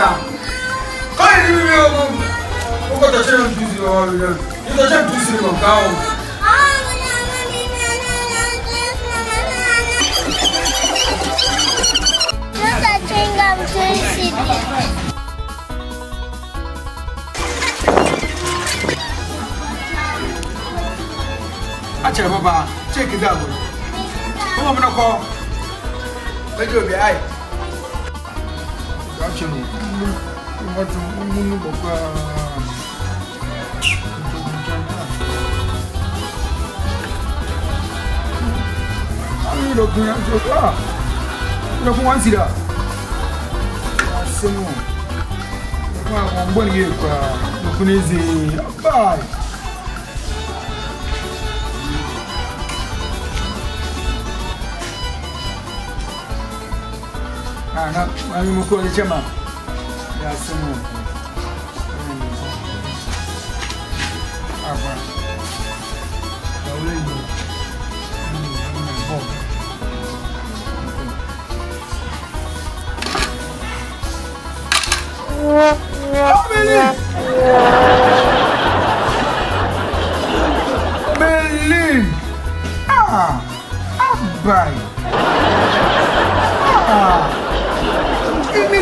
뭐야? 거의 리뷰하고 뭔가 자체는 뒤지고 그냥 이 자체 뒤지고 가오. 자체감 실시돼. 아차 봐봐 체크 다고. 어머 뭐라고? 왜저 왜 아이? Actually, what do you know about? Àwọn ìrọ̀gùn yẹn ṣe fún wa. Ìrọ̀gùn wọn sì rà. Wọ́n ṣe mọ̀. Ìrọ̀gùn àwọn ọ̀gbọ́n yìí kọ́ ọ̀gbọ́n ní ṣe. ana mami mukuru ne ya simu aba tawlendi Ah! Abai! Ah!